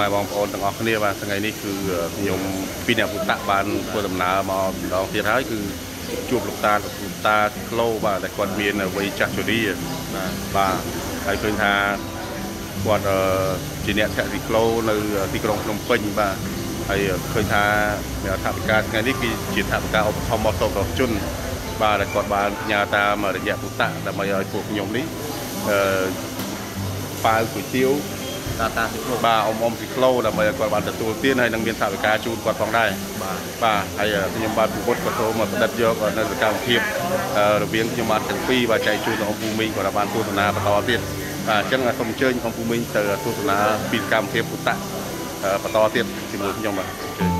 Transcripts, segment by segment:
កម៉ែបងប្អូនទាំងអស់គ្នាបាទថ្ងៃនេះគឺខ្ញុំពីអ្នកពុតៈបានធ្វើដំណើរមកម្ដងទៀតហើយគឺជួបលោកតាលោកតាក្លូបាទដែលគាត់មានវ័យចាស់ជរាបាទបាទហើយឃើញថាគាត់ជាអ្នកធាក់ទីក្លូនៅទីក្រុងភ្នំពេញបាទហើយឃើញថាមានថាវិការថ្ងៃនេះគឺជាថាវិការឧបត្ថម្ភមកទៅប្រជាជនបាទដែលគាត់បានផ្ញើតាមរយៈពុតៈដើម្បីឲ្យពួកខ្ញុំនេះអឺប៉ាវគុយទាវ តាតាស៊ីក្លូបាទអ៊ំអ៊ំស៊ីក្លូដើម្បីឲ្យគាត់បានទទួលទានហើយនឹងមានថាវិការជូនគាត់ផងដែរបាទបាទហើយខ្ញុំបាទពុទ្ធក៏ចូលមកផ្ដិតយកនៅសកម្មភាពរវាងខ្ញុំបាទទាំងពីរបាទចែកជូនដល់អ៊ំពូមីងគាត់បានទស្សនាបន្តទៀតបាទអញ្ចឹងសូមអញ្ជើញអ៊ំពូមីងទៅទស្សនាពីសកម្មភាពពុទ្ធៈបន្តទៀតជាមួយខ្ញុំបាទអញ្ជើញ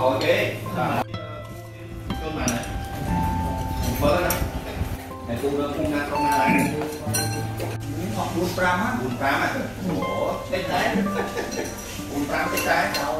បាទពូមកក្រោយគេបាទចូលមកណាមើលណាតែគូរើគូណាក្រុមណាដែរអ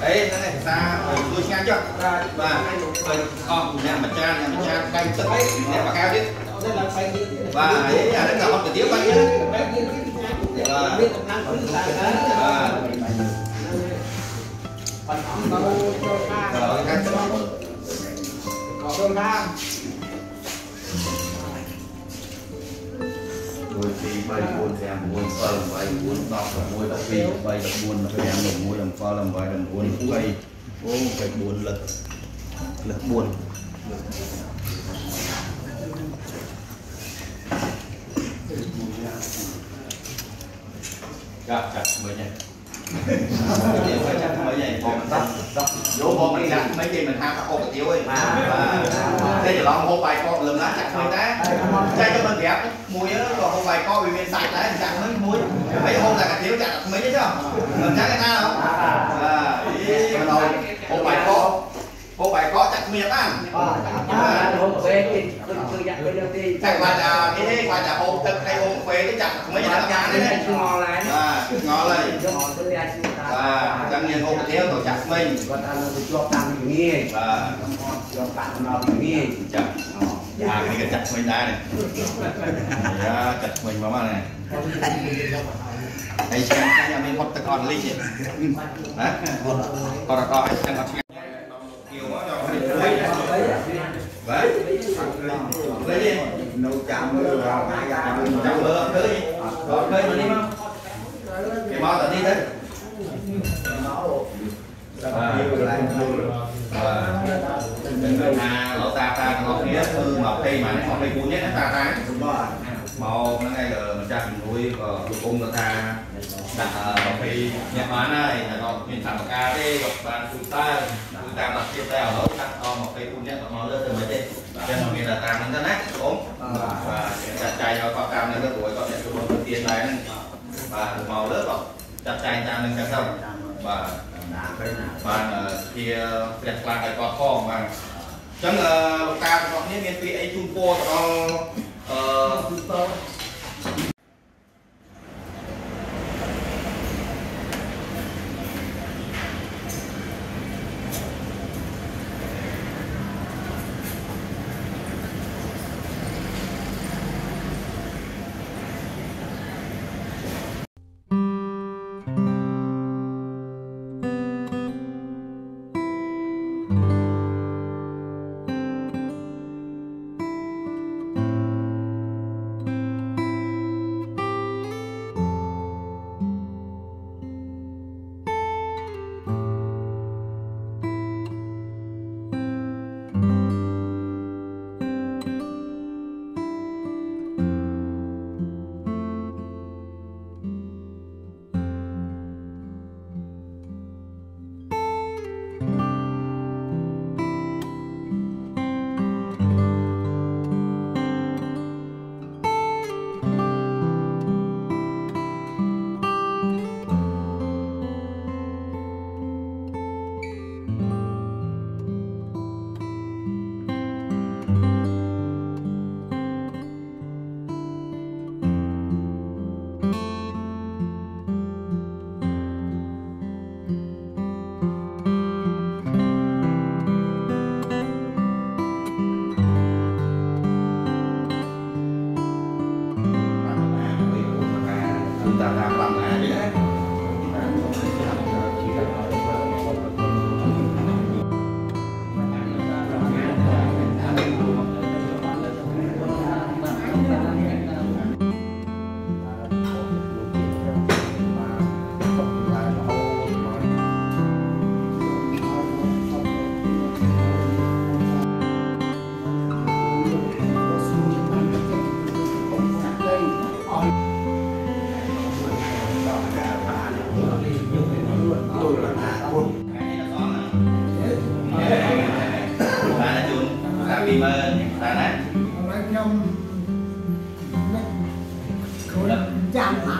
đấy nó này ra ờ, tôi sang chưa? Và con, nhà mà cha, nhà mà cha, canh tất đấy nhà mà cao chứ. Và đấy là rất là con tiểu quay nhá và 2 3 4 5 6 7 8 9 10 11 12 13 14 15 16 17 18 19 20អូ24លឹកលឹក4កាត់កាត់មើលនេះ ថាថាអូកាទៀវទេបាទតែច្រឡំហូបបាយកកលឹមណាចាក់មិនដែរចាក់ទៅមិនប្រាប់មួយក៏ហូបបាយកកវាមានសាច់ដែរចាក់មិនមួយហើយហូបតែកាទៀវចាក់តែថ្មីទេចុះ មិនចាក់ឯណាហ៎បាទអីមិនដល់ហូបបាយកកហូបបាយកកចាក់ថ្មីបានបាទហូបពេលគឺគឺយ៉ាក់ពេលទីចាក់បាត់អានេះទេបាត់អាហូបទឹកហើយហូបពេលទេចាក់ថ្មីមិនតែយ៉ាបានក់ទេនេះឆ្ងល់ហើយបាទងល់ហើយយកមកទៅយ៉ាឈ្មោះតាបាទអញ្ចឹងមានហូបកាទៀវក៏ចាក់ថ្មីគាត់ថាទៅជាប់តាមពីងាយបាទជាប់តាមដល់ពីងាយចាក់អានេះក៏ចាក់ថ្មីដែរនេះយ៉ាចាក់ថ្មីមកមកនេះហើយឆ្ងាញ់ឆ្ងាញ់អត់មានហត់ទឹកអត់លីងទេណាហត់ហត់អត់ឲ្យឆ្ងាញ់អត់ឆ្ងាញ់ đấy. Lấy nấu chạm nữa vào. Hai gà mình chạm thứ gì có thuê mình đi không? Thì mau tận đi đấy à, à lỗ ta ta lỗ kia thư mọc đây mà nó mọc đây cuốn nhất ta ta. Màu nó ngay là mình chặt nuôi ờ, và cuối cùng ta. Đặt cái nhà hóa này là nó mình thẳng ca đi gặp ta. Chúng ta đặt tiếp theo ở 24នាក់មកលើទៅមិនទេបាទតែមានតាតាមហ្នឹងទៅណាបងបាទចាត់ចែងឲ្យគាត់តាមហ្នឹងទៅព្រោះគាត់អ្នកជួយបុណ្យទានដែរហ្នឹងបាទមកលើគាត់ចាត់ចែងតាមហ្នឹងទៅបាទបានជាព្រះខ្លាំងឲ្យគាត់ផងបាទអញ្ចឹងលោកតារបស់នេះមានពាក្យអីជូនពរទៅដល់អឺ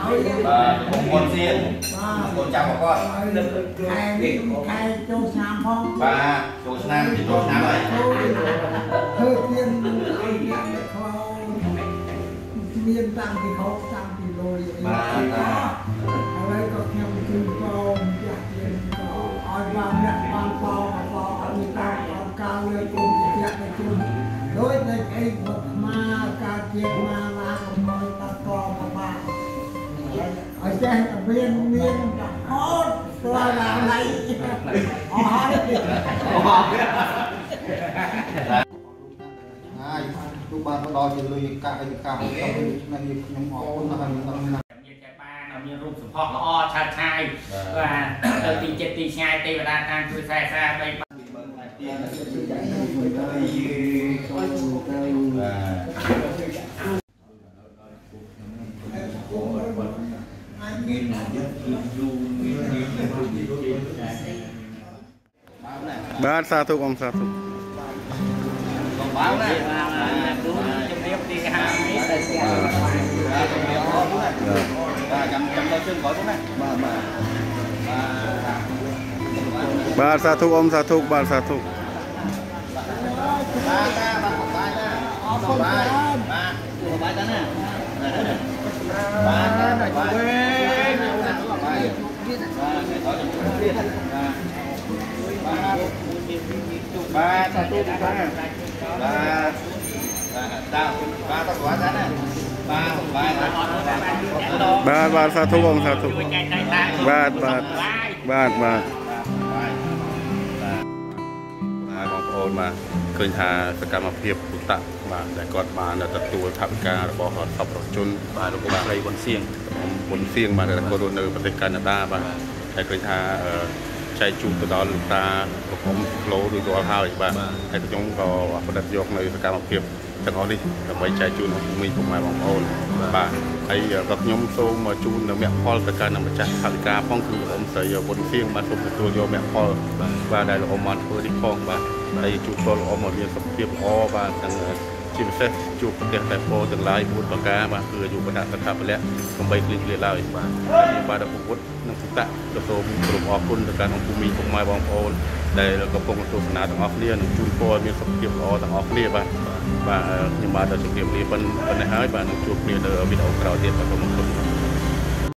បាទបងប្អូនសៀនបាទកូនចាំមកគាត់ហើយខែនេះខែចូលឆ្នាំផងបាទចូលឆ្នាំទៅចូលឆ្នាំហើយធ្វើទៀនឲ្យអ្នកខោមានតាំងពីហូបតាំងពីលយអីហើយក៏ខ្ញុំជូនកោចាស់ទៀនក៏ឲ្យបានអ្នកបានបងបងអនុតាអរកាលើគុំជាក់ទៅជូនដោយតែអីមកមកការជាមកមក ចេះតែមានមានអត់ស្លាឡើងណៃអស់ហើយហើយទូបានមកដល់ជាលុយកាក់ឲ្យកាប់ខ្ញុំឆ្នាំនេះខ្ញុំអរគុណណាស់ហើយខ្ញុំណាស់មានតែបានឲ្យមានរូបសម្ផស្សល្អឆើតឆាយបាទទៅទីចិត្តទីឆ្ងាយទេវតាតាមជួយខ្សែខ្សែបី បាទ បាទសាធុអង្គសាធុបានណាជំរាបទីខាងនេះទៅជាបាទជំរាបអរគុណបាទចាំចាំដល់ជើងក្រោយផងណាបាទបាទបាទបាទសាធុអង្គសាធុបាទសាធុបាទបាទបាទបាទណាអរគុណបាទបាទបាទតាណាបាទបាទបាទវេបាទបាទទៅជំរា បបាទបាទសាធុបាទបាទបាទបាទទៅគាត់ណាបាទបាទបាទបាទបាទសាធុអង្គសាធុជួយចែកដៃតាបាទបាទបាទបាទបាទបាទបងប្អូនបាទឃើញថាសកម្មភាពពុតៈបាទដែលគាត់បានទទួលថវិការបស់សពរជនបាទលោកបាទស្រីវុនសៀងខ្ញុំពុនសៀងបាទដែលគាត់រស់នៅប្រទេសកាណាដាបាទហើយឃើញថាអឺ ចែកជូនទៅដល់លោកតាប្រគំក្លូដូចរាល់ហើយបាទហើយខ្ញុំក៏ផ្ដិតយកនៅសកម្មភាពទាំងអស់នេះដើម្បីចែកជូនដល់មីពុកម៉ែបងប្អូនបាទហើយក៏ខ្ញុំសូមជូននៅមគ្គផលទៅកាន់ម្ចាស់ថវិកាផងគឺលោកអ៊ំស្រីវុនសៀងបាទសូមទទួលយកមគ្គផលបាទដែលលោកអ៊ំបានធ្វើនេះផងបាទហើយជូនពរលោកអ៊ំឲ្យមានសុខភាពល្អបាទទាំង ជាពិសេសជួបប្រទេសតែពោទាំងឡាយ4ប្រការបាទគឺអាយុបណ្ដាសថាពលៈកំបីគ្លៀងគ្លាឡើយបាទហើយបាទពុទ្ធនិងពុទ្ធៈក៏សូមគោរពអរគុណទៅកាន់អង្គភូមិពុកម៉ែបងប្អូនដែលកំពុងទស្សនាទាំងអស់គ្នានិងជូនពរមានសុខភាពល្អទាំងអស់គ្នាបាទបាទខ្ញុំបាទទៅជម្រាបលាប៉ុណ្ណេះហើយបាទនឹងជួបគ្នានៅវីដេអូក្រោយទៀតបាទសូមអរគុណ